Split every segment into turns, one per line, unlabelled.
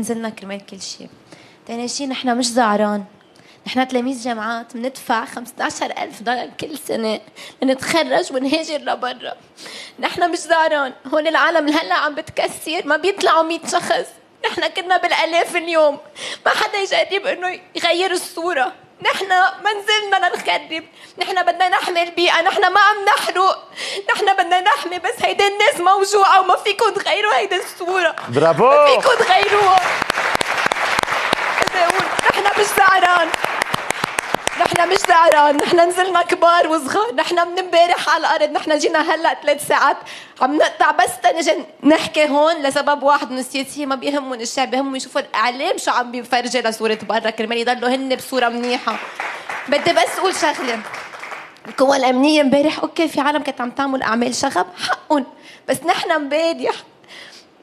نزلنا كرمال كل شيء تاني شيء نحن مش زعران. نحن تلاميذ جامعات بندفع 15000 دولار كل سنة لنتخرج ونهاجر لبرا. نحن مش زعران. هون العالم هلا عم بتكسر ما بيطلعوا 100 شخص. نحن كنا بالألاف اليوم. ما حدا يجرب إنه يغير الصورة. نحن ما نزلنا لنخرب. نحن بدنا نحمي البيئة نحن ما عم نحرق. نحن بدنا نحمي بس هيدي الناس موجوعة وما فيكم تغيروا هيدي الصورة.
برافو!
ما فيكم تغيروها بدي أقول نحن مش زعران زعران نحن نزلنا كبار وصغار نحن من امبارح على الأرض نحن جينا هلأ ثلاث ساعات. عم نقطع بس تنجي نحكي هون لسبب واحد من السياسيين ما بيهمهم الشعب بيهمهم يشوفوا الإعلام شو عم بيفرجي لصورة برا كرمال يضلوا هن بصورة منيحة. بدي بس أقول شغلة. القوى الأمنية امبارح أوكي في عالم كانت عم تعمل أعمال شغب حقهم. بس نحن امبارح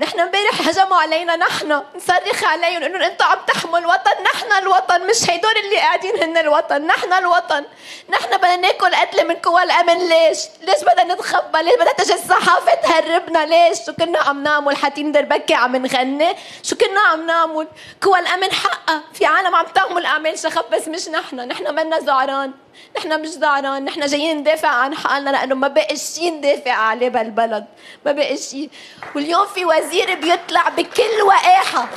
نحن امبارح هجموا علينا نحن نصرخ عليهم انه أنتم عم تحموا الوطن نحن الوطن مش هيدول اللي قاعدين هن الوطن نحن الوطن. نحن بدنا ناكل قتله من قوى الأمن ليش؟ ليش بدنا نتخبى؟ ليش بدها تجي الصحافة تهربنا؟ ليش؟ شو كنا عم نعمل؟ حاتين دربكي عم نغني شو كنا عم نعمل؟ قوى الأمن حقها في عالم عم تعمل أعمال شخب بس مش نحن. نحن منا زعران نحن مش زعران. نحن جايين ندافع عن حالنا لأنه ما بقى شيء ندافع عليه بالبلد ما بقى شيء واليوم في وزير بيطلع بكل وقاحه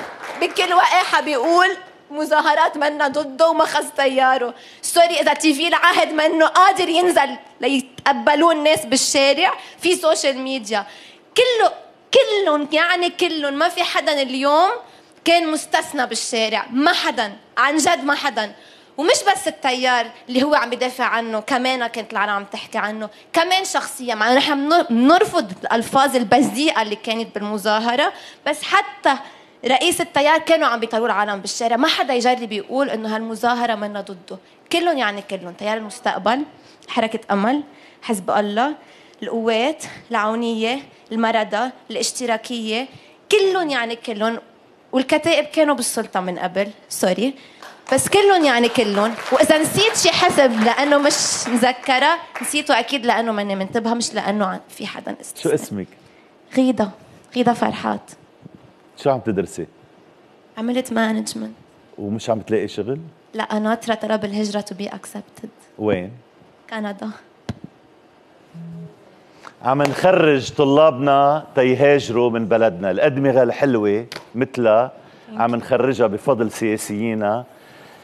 بكل وقاحه بيقول مظاهرات منا ضده وما خص تياره sorry إذا تي في العهد منه قادر ينزل ليتقبلوه الناس بالشارع في social media كله كلهم يعني كلهم ما في حدا اليوم كان مستثنى بالشارع. ما حدا عن جد ما حدا. ومش بس التيار اللي هو عم يدافع عنه كمان كانت العالم عم تحكي عنه كمان شخصيا. مع نحن بنرفض الألفاظ البذيئة اللي كانت بالمظاهرة بس حتى رئيس التيار كانوا عم بيطلعوا العالم بالشارع. ما حدا يجرب يقول إنه هالمظاهرة منا ضده. كلهم يعني كلهم. تيار المستقبل حركة أمل حزب الله القوات العونية المردة الاشتراكية. كلهم يعني كلهم. والكتائب كانوا بالسلطة من قبل. سوري بس كلهم يعني كلهم. وإذا نسيت شي حسب لأنه مش مذكرة نسيته أكيد لأنه ماني منتبهة مش لأنه في حدا
استثنى. شو اسمك؟
غيدا غيدا فرحات.
شو عم تدرسي؟
عملت management
ومش عم تلاقي شغل؟
لا ناطره طلب الهجره to be accepted
وين؟
كندا.
عم نخرج طلابنا تيهاجروا من بلدنا. الأدمغة الحلوة مثلها. عم نخرجها بفضل سياسيينا